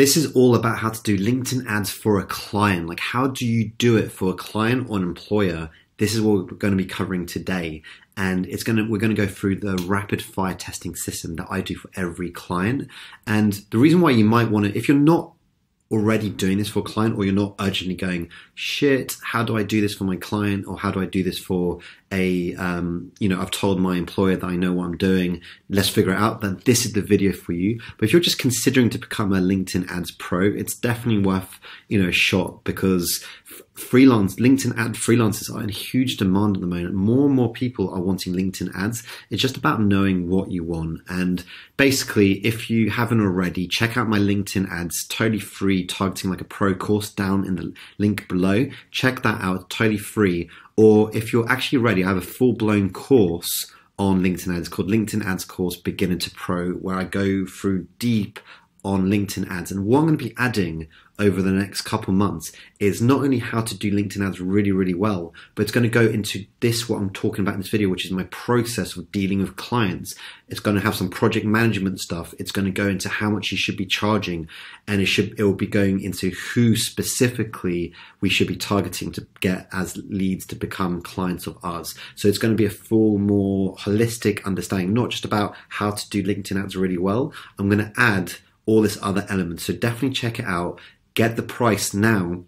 This is all about how to do LinkedIn ads for a client. Like, how do you do it for a client or an employer? This is what we're going to be covering today. And it's going to, we're going to go through the rapid fire testing system that I do for every client. And the reason why you might want to, if you're not already doing this for a client or you're not urgently going shit how do i do this for my client or how do i do this for a um, you know i've told my employer that i know what i'm doing let's figure it out then this is the video for you but if you're just considering to become a linkedin ads pro it's definitely worth you know a shot because freelance LinkedIn ad freelancers are in huge demand at the moment. More and more people are wanting LinkedIn ads. It's just about knowing what you want. And basically, if you haven't already, check out my LinkedIn ads, totally free, targeting like a pro course down in the link below. Check that out, totally free. Or if you're actually ready, I have a full blown course on LinkedIn ads called LinkedIn Ads Course Beginner to Pro, where I go through deep on LinkedIn ads. And what I'm going to be adding over the next couple months is not only how to do LinkedIn ads really, really well, but it's going to go into this, what I'm talking about in this video, which is my process of dealing with clients. It's going to have some project management stuff. It's going to go into how much you should be charging and it should, it will be going into who specifically we should be targeting to get as leads to become clients of ours. So it's going to be a full, more holistic understanding, not just about how to do LinkedIn ads really well. I'm going to add all this other element. So definitely check it out. Get the price now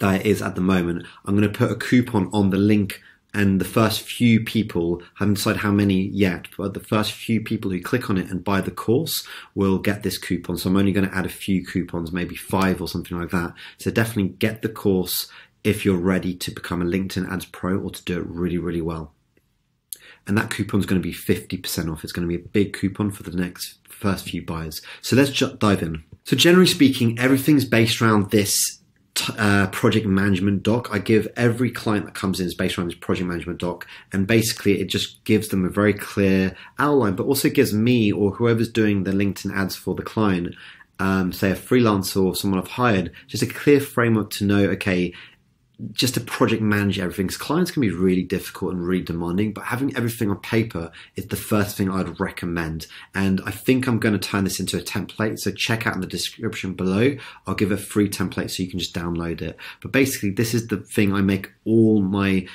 that it is at the moment. I'm going to put a coupon on the link and the first few people I haven't decided how many yet, but the first few people who click on it and buy the course will get this coupon. So I'm only going to add a few coupons, maybe five or something like that. So definitely get the course if you're ready to become a LinkedIn Ads Pro or to do it really, really well. And that coupon is going to be 50% off. It's going to be a big coupon for the next first few buyers. So let's just dive in. So generally speaking, everything's based around this uh, project management doc. I give every client that comes in is based around this project management doc, and basically it just gives them a very clear outline, but also gives me or whoever's doing the LinkedIn ads for the client, um, say a freelancer or someone I've hired, just a clear framework to know. Okay, just to project manage everything because clients can be really difficult and really demanding but having everything on paper is the first thing i'd recommend. And i think i'm going to turn this into a template so check out in the description below. I'll give a free template so you can just download it. But basically this is the thing i make all my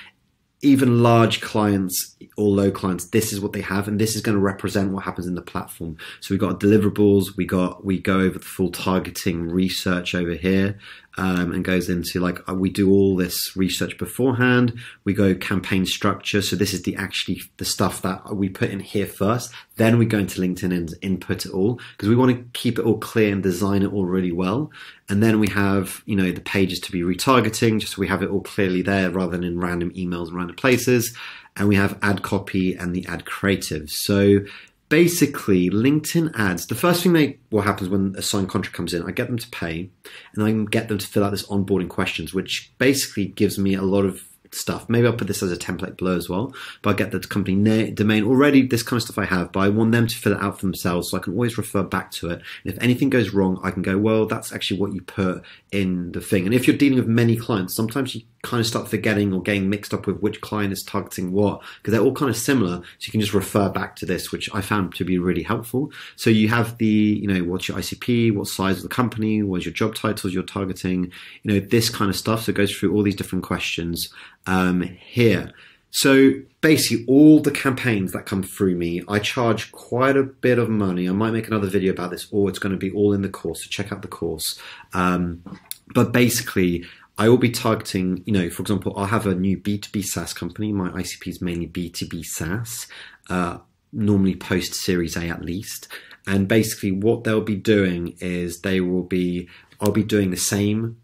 even large clients or low clients, this is what they have, and this is going to represent what happens in the platform. So we've got deliverables, we got we go over the full targeting research over here, um, and goes into like uh, we do all this research beforehand. We go campaign structure. So this is the actually the stuff that we put in here first. Then we go into LinkedIn and input it all because we want to keep it all clear and design it all really well. And then we have you know the pages to be retargeting, just so we have it all clearly there rather than in random emails and random places. And we have ad copy and the ad creative. So basically LinkedIn ads, the first thing they what happens when a signed contract comes in, I get them to pay and I get them to fill out this onboarding questions, which basically gives me a lot of stuff. Maybe I'll put this as a template below as well, but I get the company name, domain already, this kind of stuff I have, but I want them to fill it out for themselves so I can always refer back to it. And if anything goes wrong, I can go, well, that's actually what you put in the thing. And if you're dealing with many clients, sometimes you kind of start forgetting or getting mixed up with which client is targeting what because they're all kind of similar. So you can just refer back to this, which I found to be really helpful. So you have the, you know, what's your ICP, what size of the company, what's your job titles you're targeting, you know, this kind of stuff. So it goes through all these different questions um, here. So basically, all the campaigns that come through me, I charge quite a bit of money. I might make another video about this, or it's going to be all in the course. So check out the course. Um, but basically, I will be targeting, you know, for example, I'll have a new B2B SaaS company. My ICP is mainly B2B SaaS, uh, normally post Series A at least. And basically, what they'll be doing is they will be, I'll be doing the same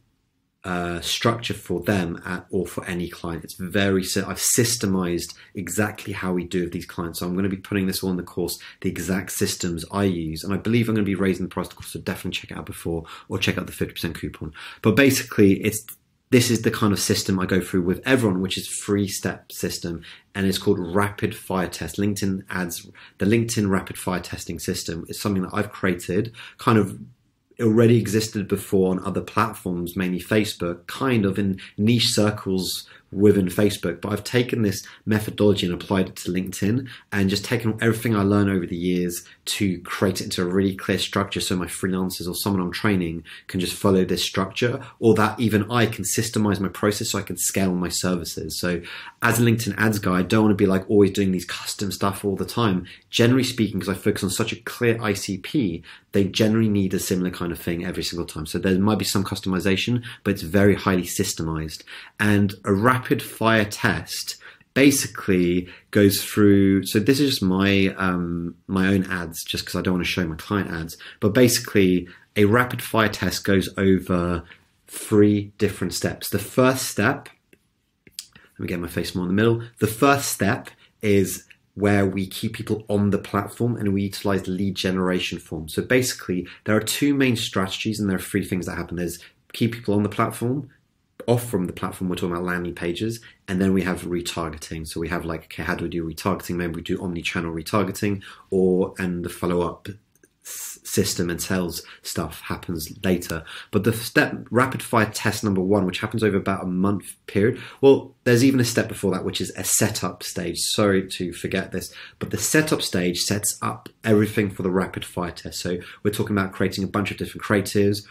uh, structure for them at, or for any client. It's very, I've systemized exactly how we do with these clients. So I'm going to be putting this all in the course, the exact systems I use. And I believe I'm going to be raising the price of the course. So definitely check it out before or check out the 50% coupon. But basically, it's this is the kind of system I go through with everyone, which is three step system, and it's called rapid fire test. LinkedIn ads the LinkedIn rapid fire testing system is something that I've created, kind of already existed before on other platforms, mainly Facebook, kind of in niche circles within Facebook. But I've taken this methodology and applied it to LinkedIn and just taken everything I learned over the years to create it into a really clear structure so my freelancers or someone I'm training can just follow this structure or that even I can systemize my process so I can scale my services. So as a LinkedIn ads guy, I don't want to be like always doing these custom stuff all the time. Generally speaking, because I focus on such a clear ICP, they generally need a similar kind of thing every single time. So there might be some customization, but it's very highly systemized. And a rapid fire test basically goes through so this is just my um, my own ads just because I don't want to show my client ads but basically a rapid fire test goes over three different steps the first step let me get my face more in the middle the first step is where we keep people on the platform and we utilize lead generation forms. So basically, there are two main strategies and there are three things that happen. There's keep people on the platform, off from the platform, we're talking about landing pages, and then we have retargeting. So we have like, okay, how do we do retargeting? Maybe we do omni-channel retargeting, or and the follow-up system and sales stuff happens later. But the step rapid fire test number one, which happens over about a month period, well, there's even a step before that, which is a setup stage. Sorry to forget this, but the setup stage sets up everything for the rapid fire test. So we're talking about creating a bunch of different creatives,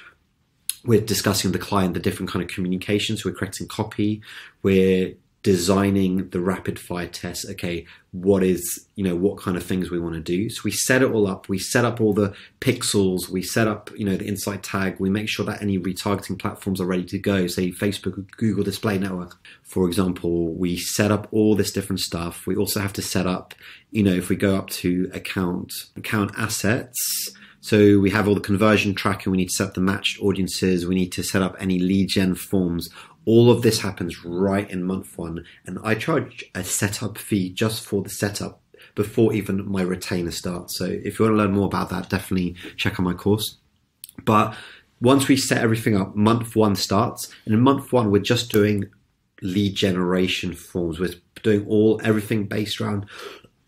we're discussing with the client the different kind of communications. We're creating copy. We're designing the rapid fire test. Okay what is you know what kind of things we want to do? So we set it all up. We set up all the pixels. We set up you know the insight tag. We make sure that any retargeting platforms are ready to go. Say facebook google display network for example. We set up all this different stuff. We also have to set up you know if we go up to account account assets so we have all the conversion tracking. We need to set up the matched audiences. We need to set up any lead gen forms. All of this happens right in month one. And I charge a setup fee just for the setup before even my retainer starts. So if you want to learn more about that, definitely check out my course. But once we set everything up, month one starts. And in month one, we're just doing lead generation forms. We're doing all everything based around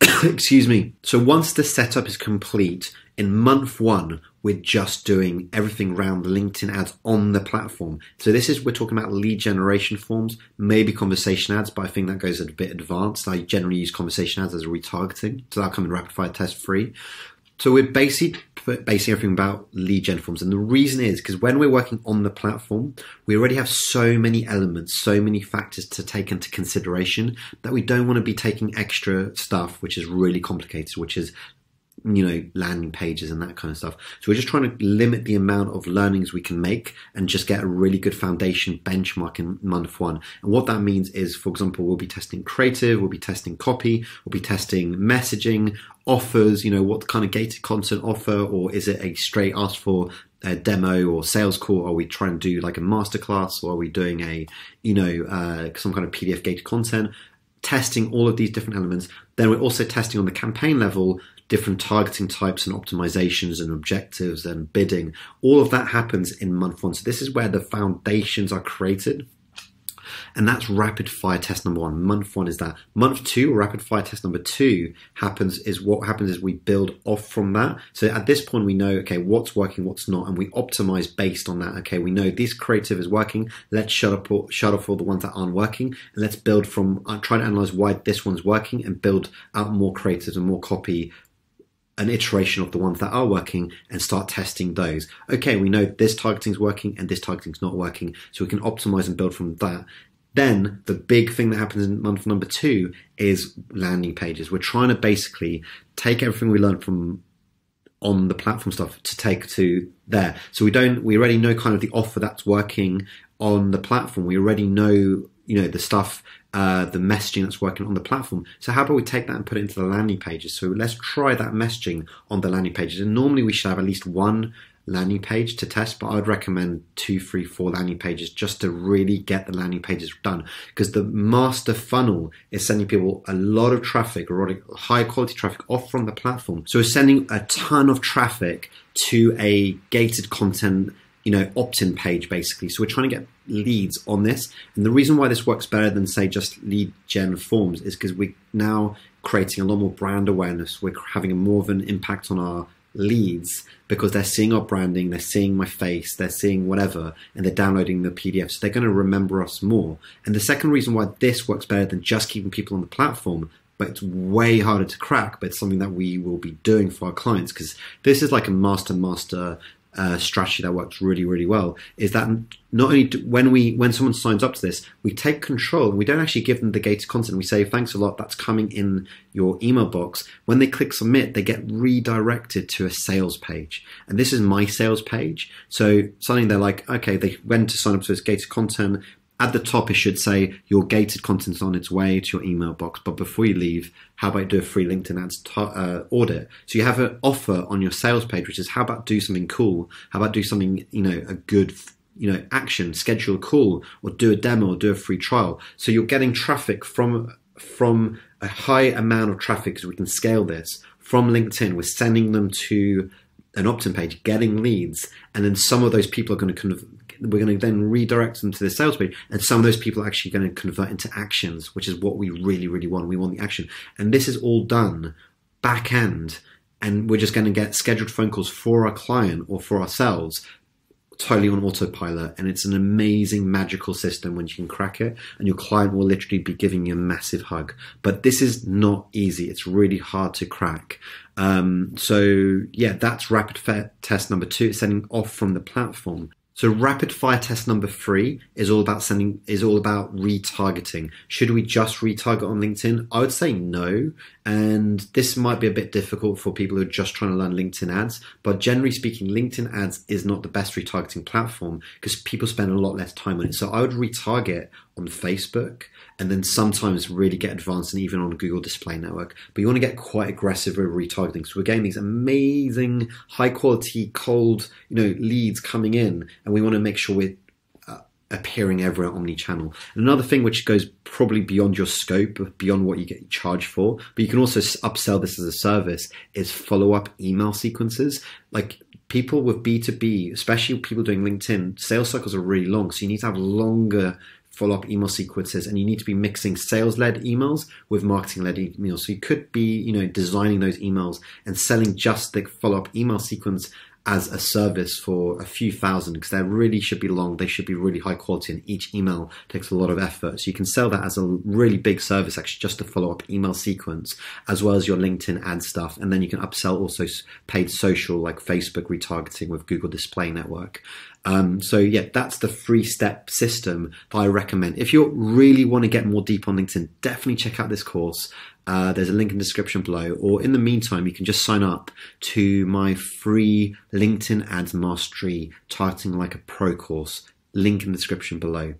excuse me. So once the setup is complete, in month one, we're just doing everything around LinkedIn ads on the platform. So this is, we're talking about lead generation forms, maybe conversation ads, but I think that goes a bit advanced. I generally use conversation ads as a retargeting. So that'll come in rapid fire test free. So we're basically basing everything about lead gen forms. And the reason is because when we're working on the platform, we already have so many elements, so many factors to take into consideration that we don't want to be taking extra stuff, which is really complicated, which is you know, landing pages and that kind of stuff. So we're just trying to limit the amount of learnings we can make and just get a really good foundation benchmark in month one. And what that means is, for example, we'll be testing creative, we'll be testing copy, we'll be testing messaging, offers, you know, what kind of gated content offer, or is it a straight ask for a demo or sales call? Are we trying to do like a masterclass or are we doing a, you know, uh, some kind of PDF gated content? Testing all of these different elements. Then we're also testing on the campaign level different targeting types and optimizations and objectives and bidding. All of that happens in month one. So this is where the foundations are created. And that's rapid fire test number one. Month one is that. Month two, rapid fire test number two happens is what happens is we build off from that. So at this point, we know, okay, what's working, what's not, and we optimize based on that. Okay, we know this creative is working. Let's shut up, shut off all the ones that aren't working. And let's build from, uh, try to analyze why this one's working and build out more creatives and more copy an iteration of the ones that are working and start testing those. Okay, we know this targeting is working and this targeting is not working, so we can optimize and build from that. Then the big thing that happens in month number two is landing pages. We're trying to basically take everything we learned from on the platform stuff to take to there. So we don't, we already know kind of the offer that's working on the platform. We already know, you know, the stuff uh, the messaging that's working on the platform. So how about we take that and put it into the landing pages? So let's try that messaging on the landing pages. And normally we should have at least one landing page to test, but I'd recommend two, three, four landing pages just to really get the landing pages done. Because the master funnel is sending people a lot of traffic, or high quality traffic off from the platform. So we're sending a ton of traffic to a gated content you know, opt-in page basically. So we're trying to get leads on this. And the reason why this works better than say just lead gen forms is because we're now creating a lot more brand awareness. We're having a more of an impact on our leads because they're seeing our branding, they're seeing my face, they're seeing whatever, and they're downloading the PDF. So they're going to remember us more. And the second reason why this works better than just keeping people on the platform but it's way harder to crack. But it's something that we will be doing for our clients because this is like a master master uh, strategy that works really really well. Is that not only do, when we when someone signs up to this, we take control and we don't actually give them the gated content. We say thanks a lot. That's coming in your email box. When they click submit, they get redirected to a sales page, and this is my sales page. So something they're like, okay, they went to sign up to this gated content at the top it should say your gated content is on its way to your email box but before you leave how about do a free linkedin ads t- uh, audit? So you have an offer on your sales page which is how about do something cool? How about do something you know a good you know action schedule a call or do a demo or do a free trial? So you're getting traffic from from a high amount of traffic because we can scale this from linkedin. We're sending them to an opt-in page getting leads and then some of those people are going to kind of we're going to then redirect them to the sales page and some of those people are actually going to convert into actions which is what we really really want. We want the action. And this is all done back end and we're just going to get scheduled phone calls for our client or for ourselves totally on autopilot and it's an amazing magical system when you can crack it and your client will literally be giving you a massive hug. But this is not easy. It's really hard to crack. Um, so yeah that's rapid test number two it's setting off from the platform so rapid fire test number three is all about sending is all about retargeting. Should we just retarget on LinkedIn? I would say no. And this might be a bit difficult for people who are just trying to learn LinkedIn ads. But generally speaking, LinkedIn ads is not the best retargeting platform because people spend a lot less time on it. So I would retarget on Facebook and then sometimes really get advanced and even on Google Display Network. But you want to get quite aggressive with retargeting. So we're getting these amazing, high quality, cold, you know, leads coming in, and we want to make sure we're appearing everywhere omni-channel. And another thing which goes probably beyond your scope, beyond what you get charged for, but you can also upsell this as a service, is follow-up email sequences. Like people with B2B, especially people doing LinkedIn, sales cycles are really long. So you need to have longer follow up email sequences and you need to be mixing sales led emails with marketing led emails. So you could be, you know, designing those emails and selling just the follow up email sequence as a service for a few thousand because they really should be long. They should be really high quality and each email takes a lot of effort. So you can sell that as a really big service actually just to follow up email sequence as well as your LinkedIn ad stuff. And then you can upsell also paid social like Facebook retargeting with Google Display Network. Um, so yeah, that's the three step system that I recommend. If you really want to get more deep on LinkedIn, definitely check out this course. Uh, there's a link in the description below, or in the meantime, you can just sign up to my free LinkedIn Ads Mastery Targeting Like a Pro course. Link in the description below.